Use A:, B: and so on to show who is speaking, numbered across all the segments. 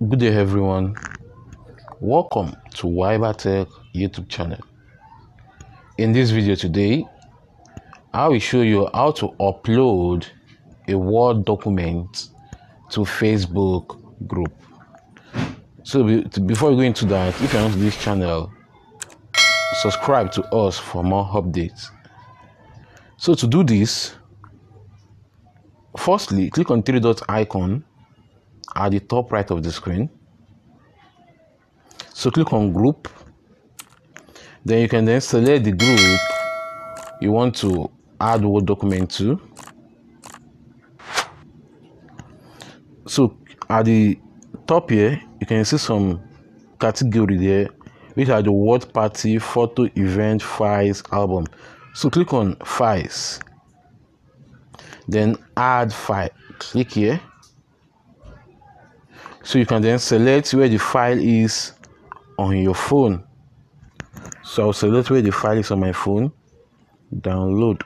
A: Good day, everyone. Welcome to Ybal Tech YouTube channel. In this video today, I will show you how to upload a Word document to Facebook group. So be, before we go into that, if you're not to this channel, subscribe to us for more updates. So to do this, firstly, click on three dot icon at the top right of the screen. So click on group. Then you can then select the group you want to add Word document to. So at the top here, you can see some category there, which are the Word Party, Photo, Event, Files, Album. So click on Files. Then Add File. Click here. So you can then select where the file is on your phone. So I'll select where the file is on my phone. Download.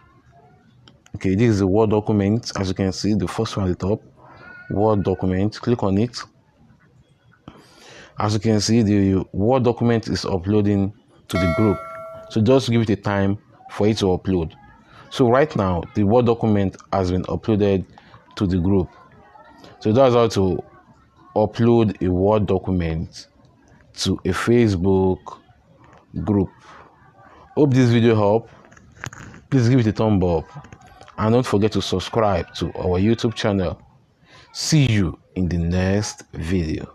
A: Okay, this is the Word document. As you can see, the first one at the top. Word document. Click on it. As you can see, the Word document is uploading to the group. So just give it a time for it to upload. So right now, the Word document has been uploaded to the group. So that's how to upload a Word document to a Facebook group. Hope this video helped. Please give it a thumb up and don't forget to subscribe to our YouTube channel. See you in the next video.